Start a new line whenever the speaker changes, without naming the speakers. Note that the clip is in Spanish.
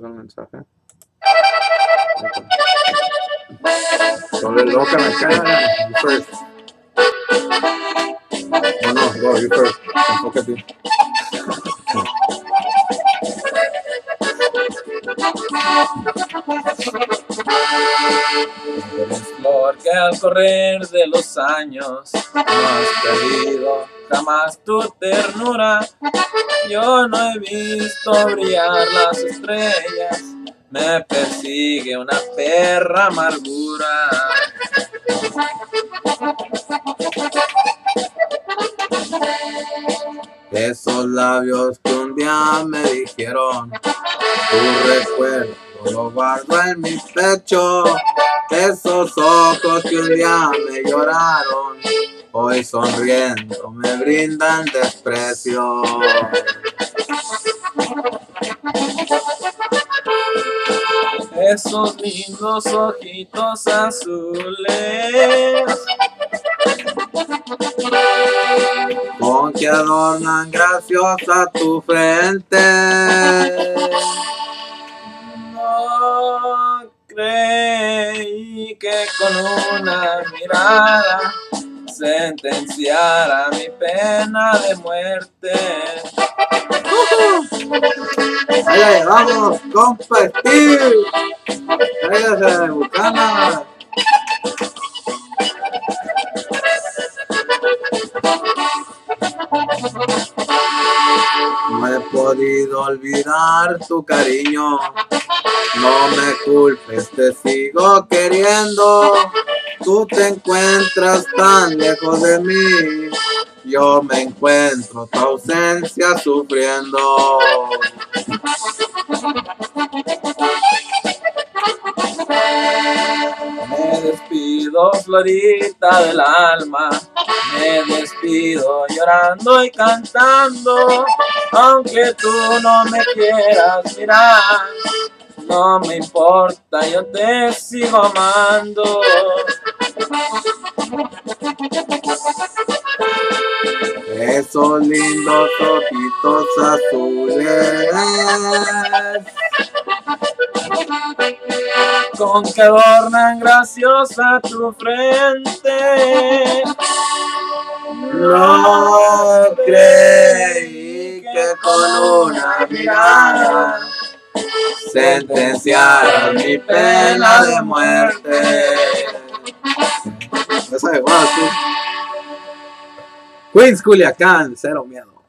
pasó el mensaje. Loca me cae. You first. No, no, go, you first. Enfócate.
flor que al correr de los años no has perdido jamás tu ternura. Yo no he visto brillar las estrellas, me persigue una perra amargura.
Esos labios que un día me dijeron, tu recuerdo lo guardo en mi pecho. Esos ojos que un día me lloraron, hoy sonriendo me brindan desprecio.
Esos lindos ojitos azules
con que adornan graciosa tu frente.
No creí que con una mirada sentenciara mi pena de muerte.
¡Ahí vamos! ¡Compartir! ¡Váyase, Bucana! No he podido olvidar tu cariño. No me culpes, te sigo queriendo. Tú te encuentras tan lejos de mí. Yo me encuentro tu ausencia sufriendo.
Me despido, florita del alma. Me despido llorando y cantando. Aunque tú no me quieras mirar, no me importa, yo te sigo amando.
Esos lindos ojitos azules
con que adornan graciosa tu frente.
No creí que con una mirada sentenciara mi pena de muerte. De tú. Queens Culiacán, cero miedo.